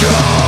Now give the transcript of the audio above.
you